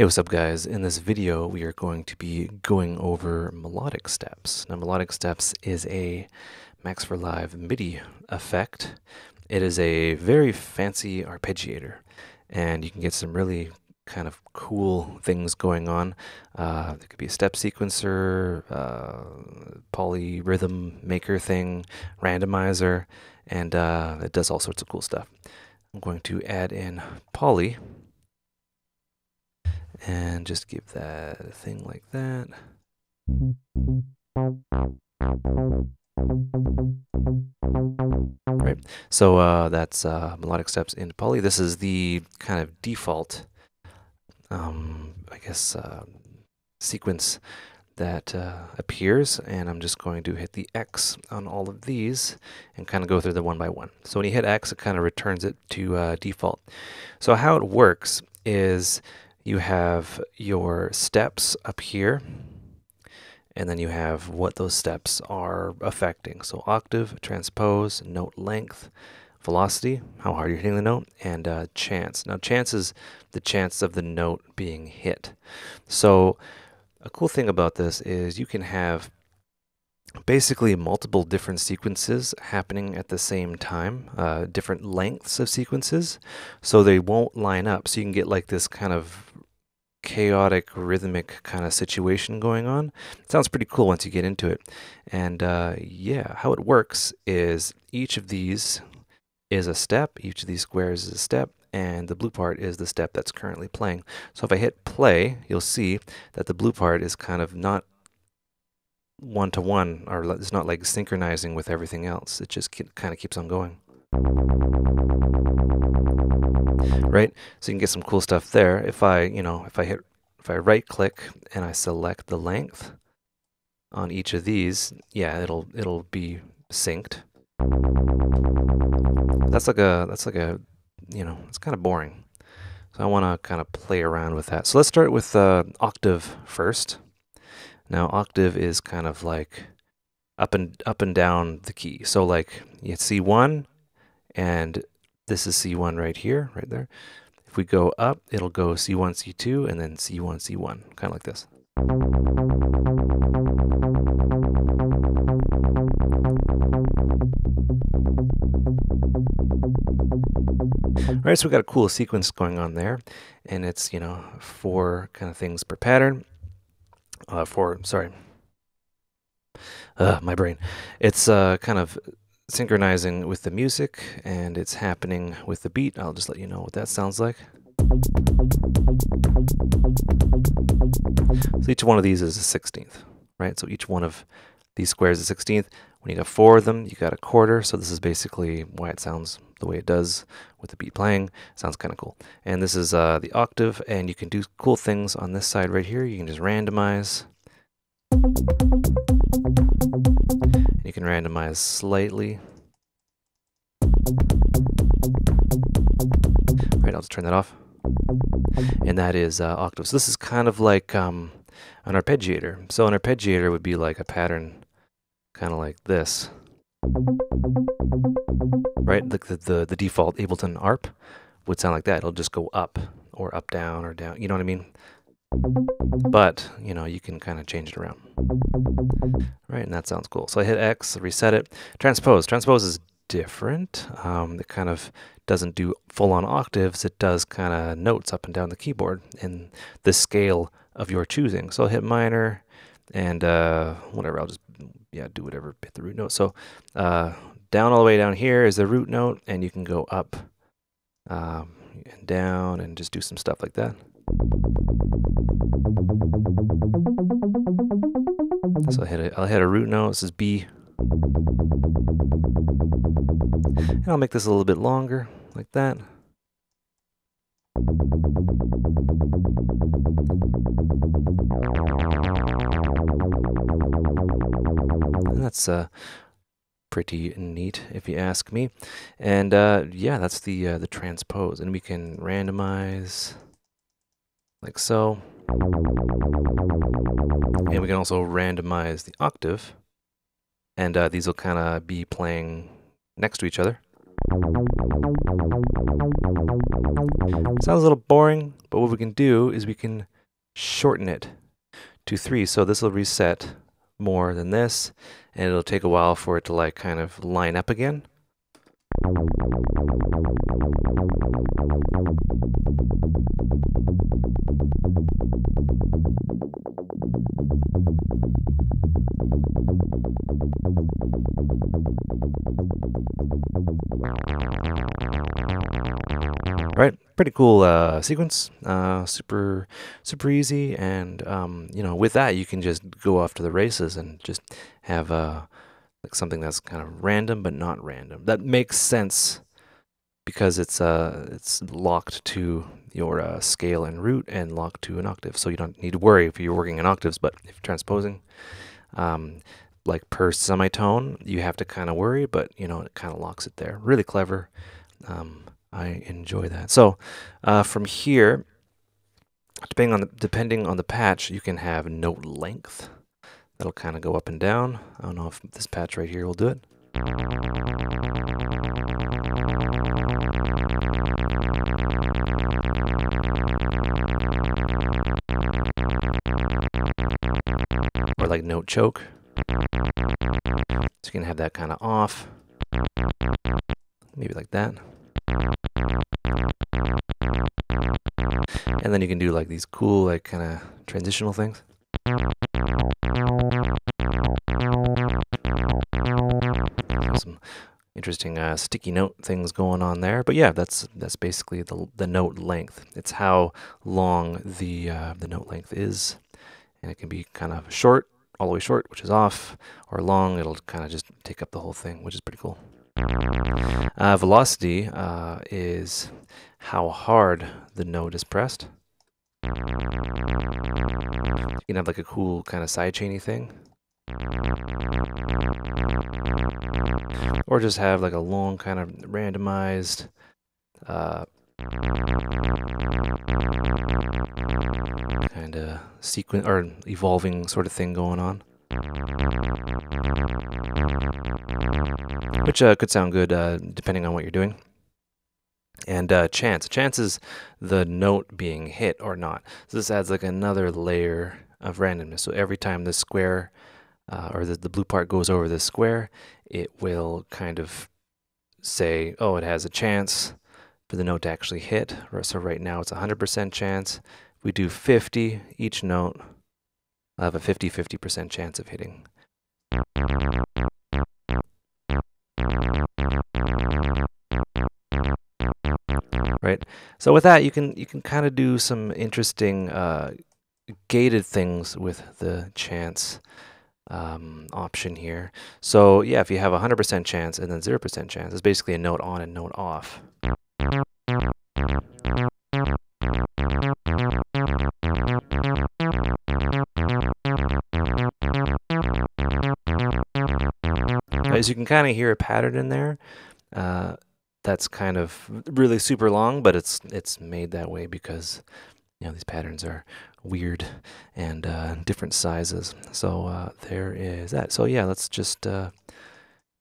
Hey, what's up guys? In this video, we are going to be going over melodic steps. Now, melodic steps is a Max for Live MIDI effect. It is a very fancy arpeggiator, and you can get some really kind of cool things going on. Uh, there could be a step sequencer, uh, polyrhythm maker thing, randomizer, and uh, it does all sorts of cool stuff. I'm going to add in Poli and just give that a thing like that. Right, so uh, that's uh, melodic steps into Poli. This is the kind of default, um, I guess, uh, sequence that uh, appears, and I'm just going to hit the X on all of these and kind of go through them one by one. So when you hit X, it kind of returns it to uh, default. So how it works is you have your steps up here, and then you have what those steps are affecting. So octave, transpose, note length, velocity, how hard you're hitting the note, and uh, chance. Now, chance is the chance of the note being hit. So a cool thing about this is you can have basically multiple different sequences happening at the same time, uh, different lengths of sequences, so they won't line up. So you can get like this kind of chaotic rhythmic kind of situation going on. It sounds pretty cool once you get into it. And uh, yeah, how it works is each of these is a step, each of these squares is a step, and the blue part is the step that's currently playing. So if I hit play, you'll see that the blue part is kind of not one to one, or it's not like synchronizing with everything else. It just kind of keeps on going right? So you can get some cool stuff there. If I, you know, if I hit, if I right click and I select the length on each of these, yeah, it'll, it'll be synced. That's like a, that's like a, you know, it's kind of boring. So I want to kind of play around with that. So let's start with uh, octave first. Now octave is kind of like up and up and down the key. So like you see one and this is C1 right here, right there. If we go up, it'll go C1, C2, and then C1, C1, kind of like this. All right, so we've got a cool sequence going on there, and it's, you know, four kind of things per pattern. Uh, four, sorry, uh, my brain. It's uh, kind of synchronizing with the music and it's happening with the beat. I'll just let you know what that sounds like. So each one of these is a 16th, right? So each one of these squares is a 16th. When you got four of them, you got a quarter. So this is basically why it sounds the way it does with the beat playing. Sounds kind of cool. And this is uh, the octave, and you can do cool things on this side right here. You can just randomize. Can randomize slightly. Right, I'll just turn that off. And that is uh, octave. So this is kind of like um, an arpeggiator. So an arpeggiator would be like a pattern kind of like this. Right, the, the, the default Ableton ARP would sound like that. It'll just go up or up, down, or down. You know what I mean? But, you know, you can kind of change it around. Right, and that sounds cool. So I hit X, reset it. Transpose. Transpose is different. Um, it kind of doesn't do full-on octaves. It does kind of notes up and down the keyboard in the scale of your choosing. So I'll hit minor and uh, whatever. I'll just, yeah, do whatever, hit the root note. So uh, down all the way down here is the root note, and you can go up um, and down and just do some stuff like that. So I'll hit a, I'll hit a root note. This is B. And I'll make this a little bit longer, like that. And that's uh, pretty neat, if you ask me. And uh, yeah, that's the uh, the transpose, and we can randomize like so. And we can also randomize the octave. And uh, these will kind of be playing next to each other. Sounds a little boring, but what we can do is we can shorten it to three. So this will reset more than this, and it'll take a while for it to like kind of line up again. Right, pretty cool uh, sequence. Uh, super, super easy, and um, you know, with that, you can just go off to the races and just have uh, like something that's kind of random but not random. That makes sense because it's uh, it's locked to your uh, scale and root and locked to an octave, so you don't need to worry if you're working in octaves. But if you're transposing, um, like per semitone, you have to kind of worry, but you know, it kind of locks it there. Really clever. Um, I enjoy that. So uh, from here, depending on the, depending on the patch, you can have note length. That'll kind of go up and down. I don't know if this patch right here will do it. Or like note choke. So you can have that kind of off. Maybe like that. And then you can do like these cool, like kind of transitional things. Interesting uh, sticky note things going on there, but yeah, that's that's basically the the note length. It's how long the uh, the note length is, and it can be kind of short, all the way short, which is off, or long. It'll kind of just take up the whole thing, which is pretty cool. Uh, velocity uh, is how hard the note is pressed. You can have like a cool kind of sidechainy thing. Or just have like a long kind of randomized uh, kind of sequence or evolving sort of thing going on. Which uh, could sound good uh, depending on what you're doing. And uh, chance. Chance is the note being hit or not. So this adds like another layer of randomness. So every time the square uh, or the, the blue part goes over the square, it will kind of say, oh, it has a chance for the note to actually hit. So right now it's 100% chance. If we do 50 each note, I'll have a 50 50% chance of hitting. Right. So with that, you can you can kind of do some interesting uh, gated things with the chance um, option here. So yeah, if you have a 100% chance and then 0% chance, it's basically a note on and note off. As you can kind of hear a pattern in there, uh, that's kind of really super long, but it's it's made that way because you know these patterns are weird and uh, different sizes. So uh, there is that. So yeah, let's just uh,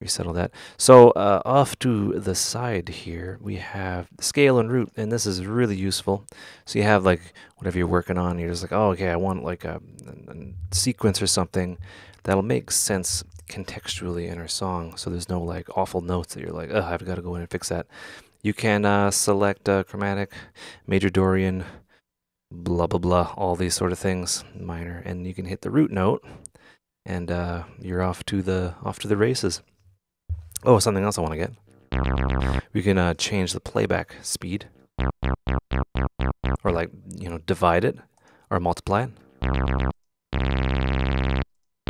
resettle that. So uh, off to the side here, we have scale and root, and this is really useful. So you have like whatever you're working on, you're just like, oh, okay, I want like a, a sequence or something that'll make sense contextually in our song. So there's no like awful notes that you're like, oh, I've got to go in and fix that. You can uh, select uh, chromatic, major Dorian, blah blah blah, all these sort of things, minor, and you can hit the root note, and uh, you're off to the off to the races. Oh, something else I want to get. We can uh, change the playback speed, or like you know divide it or multiply it.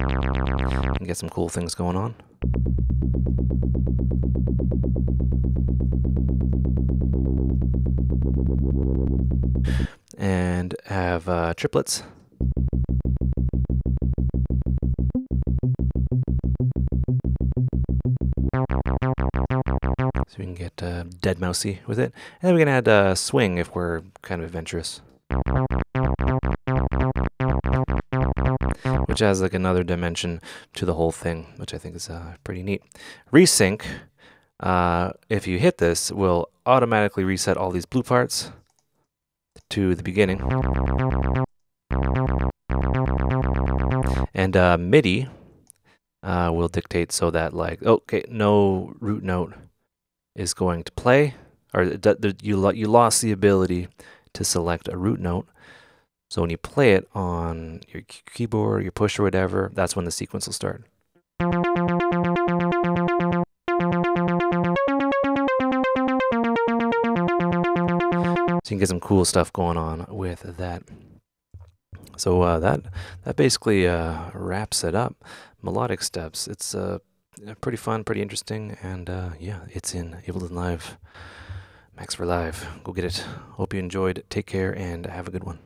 And get some cool things going on. Have uh, triplets. So we can get uh, dead mousy with it. And then we can add uh, swing if we're kind of adventurous. Which adds like another dimension to the whole thing, which I think is uh, pretty neat. Resync, uh, if you hit this, will automatically reset all these blue parts to the beginning. And uh, MIDI uh, will dictate so that like, okay, no root note is going to play, or you, lo you lost the ability to select a root note. So when you play it on your keyboard, your push or whatever, that's when the sequence will start. You can get some cool stuff going on with that. So uh, that that basically uh, wraps it up. Melodic steps. It's uh, pretty fun, pretty interesting, and uh, yeah, it's in Ableton Live. Max for Live. Go get it. Hope you enjoyed. Take care and have a good one.